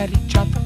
caricciata